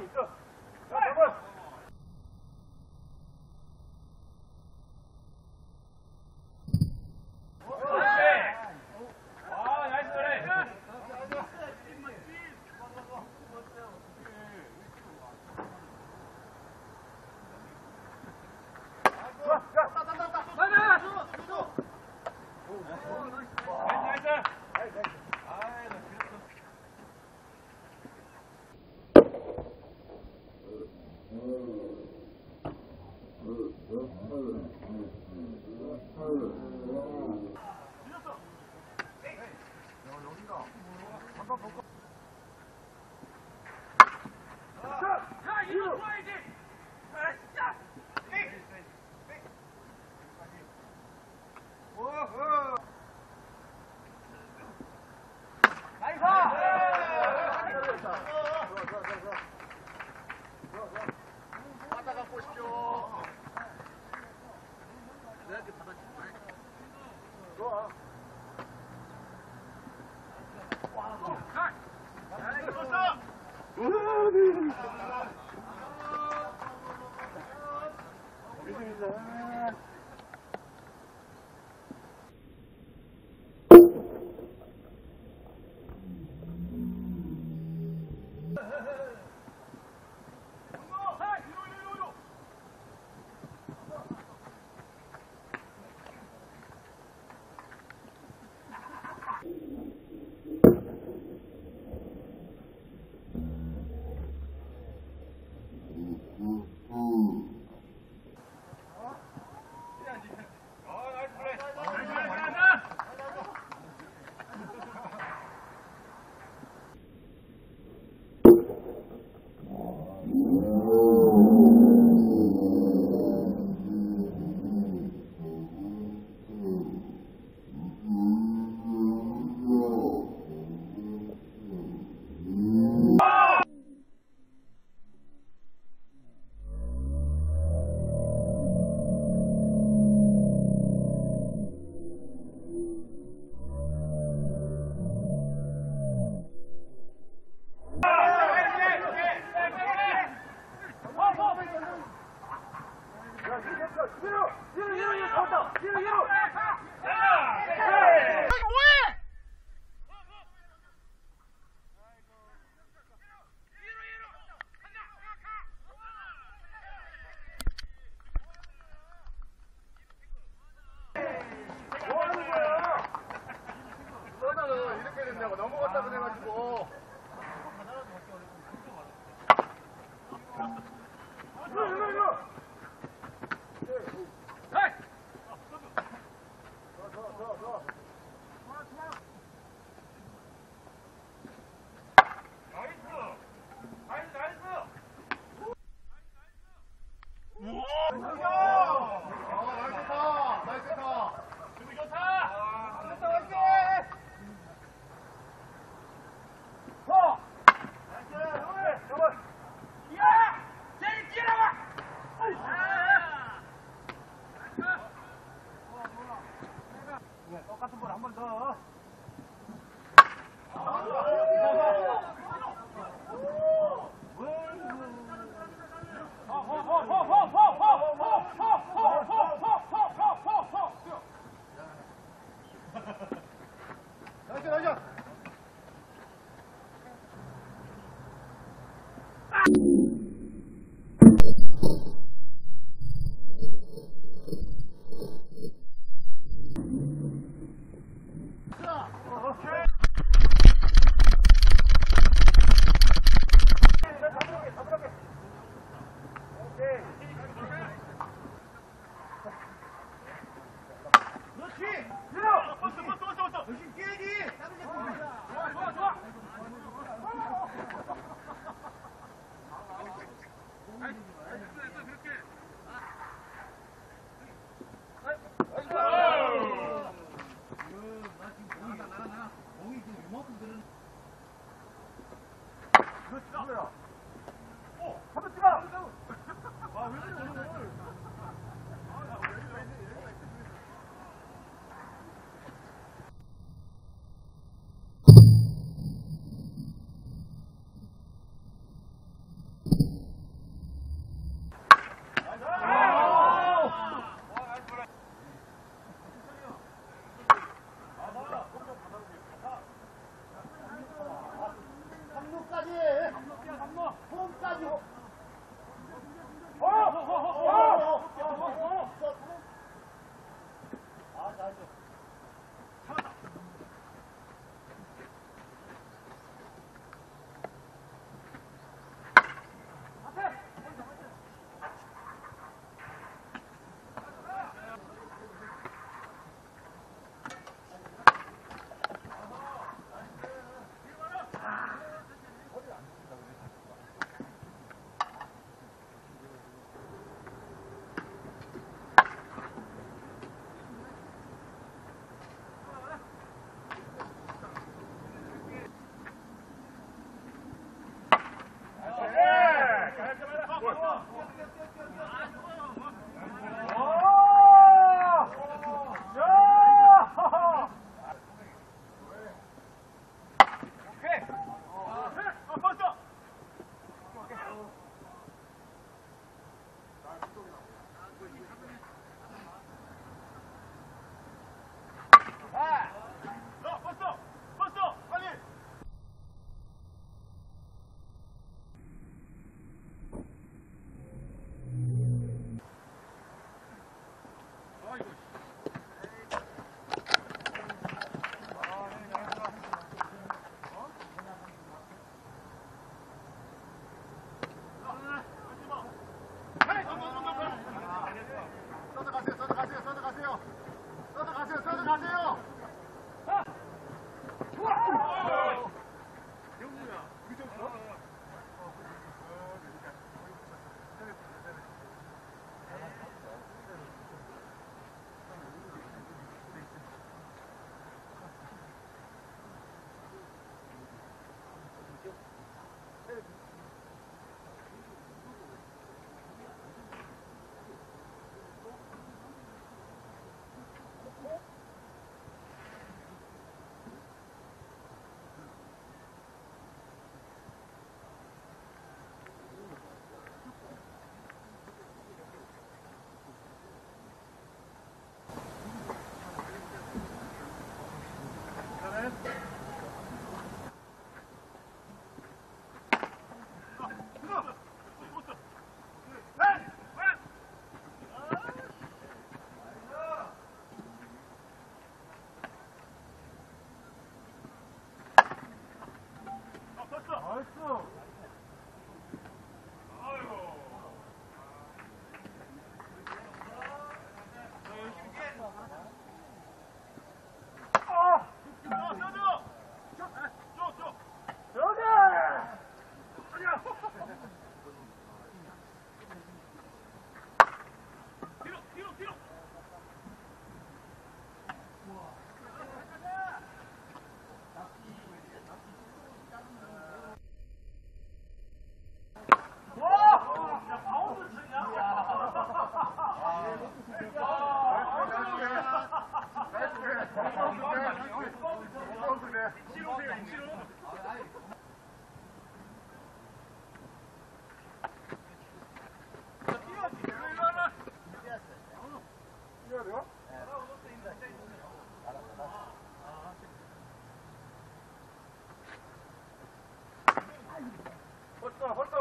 一个。Bismillah.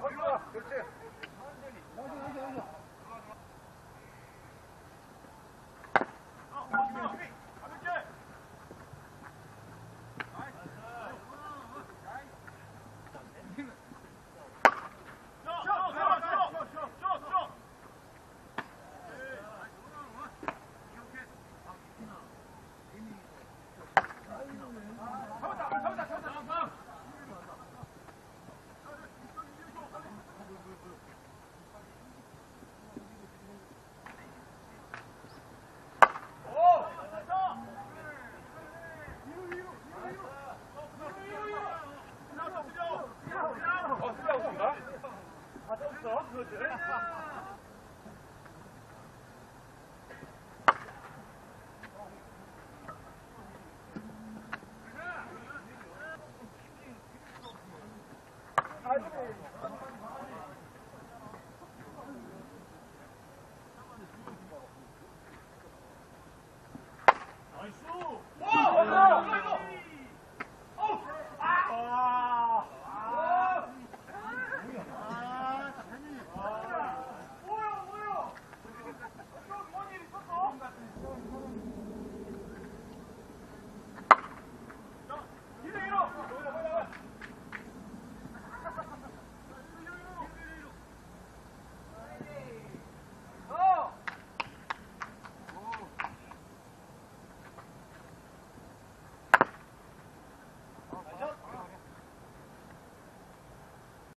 거기서 거기서 그렇지 Hadi.